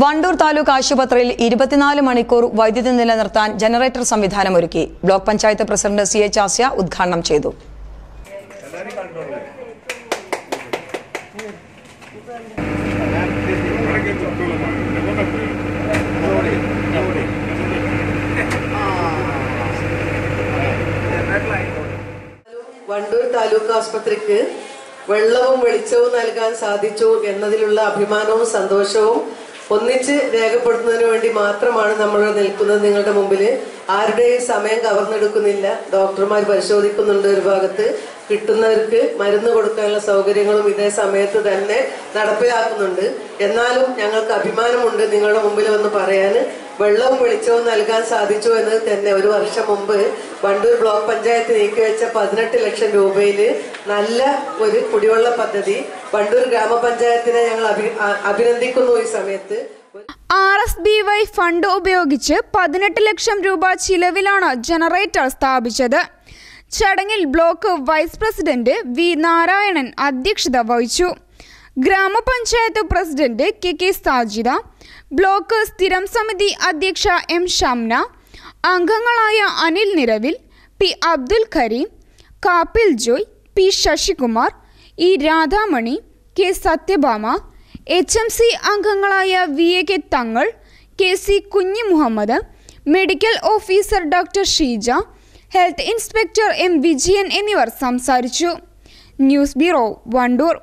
വണ്ടൂർ താലൂക്ക് ആശുപത്രിയിൽ ഇരുപത്തിനാല് മണിക്കൂർ വൈദ്യുതി നിലനിർത്താൻ ജനറേറ്റർ സംവിധാനം ഒരുക്കി. Block panchayat president C H Asya ഉദ്ഘാടനം ചെയ്തു. വണ്ടൂർ താലൂക്ക് ആശുപത്രിക്ക് വെള്ളവും വെളിച്ചവും നൽകാൻ സാധിച്ചു എന്നതിലുള്ള അഭിമാനവും സന്തോഷവും ഒന്നിച്ച് രേഖപ്പെടുത്തുന്നതിന് വേണ്ടി മാത്രമാണ് നമ്മൾ നിൽക്കുന്നത്. നിങ്ങളുടെ മുമ്പിൽ ആരുടെയും സമയം കവർന്നെടുക്കുന്നില്ല. ഡോക്ടർമാർ പരിശോധിക്കുന്നുണ്ട് ഒരു ഭാഗത്ത്. കിട്ടുന്നവർക്ക് മരുന്ന് കൊടുക്കാനുള്ള സൗകര്യങ്ങളും ഇതേ സമയത്ത് തന്നെ നടപ്പിലാക്കുന്നുണ്ട്. എന്നാലും ഞങ്ങൾക്ക് അഭിമാനമുണ്ട് നിങ്ങളുടെ മുമ്പിൽ വന്ന് പറയാൻ വെള്ളവും വെളിച്ചവും നൽകാൻ സാധിച്ചു എന്ന് തന്നെ ഒരു വർഷം മുമ്പ് വണ്ടൂർ ബ്ലോക്ക് പഞ്ചായത്ത് നീക്കിവെച്ച പതിനെട്ട് ലക്ഷം രൂപയിൽ നല്ല ഒരു കുടിവെള്ള പദ്ധതി വണ്ടൂർ ഗ്രാമപഞ്ചായത്തിനെ ഞങ്ങൾ അഭിനന്ദിക്കുന്നു ഈ സമയത്ത്. R S B Y fund ഉപയോഗിച്ച് പതിനെട്ട് ലക്ഷം രൂപ ചിലവിലാണ് ജനറേറ്റർ സ്ഥാപിച്ചത്. ചടങ്ങിൽ block vice president V Narayanan അധ്യക്ഷത വഹിച്ചു. ഗ്രാമപഞ്ചായത്ത് president K K Sajida block സ്ഥിരം സമിതി അധ്യക്ഷ എം ഷംന അംഗങ്ങളായ Anil Niravil P Abdul Kareem Kappil Joy P Sasikumar E Radhamani K Sathyabhama H M C അംഗങ്ങളായ V A K Thangal K C Kunhi Muhammad medical officer doctor Sheeja health inspector M Vijayan എന്നിവർ സംസാരിച്ചു. News bureau Wandoor.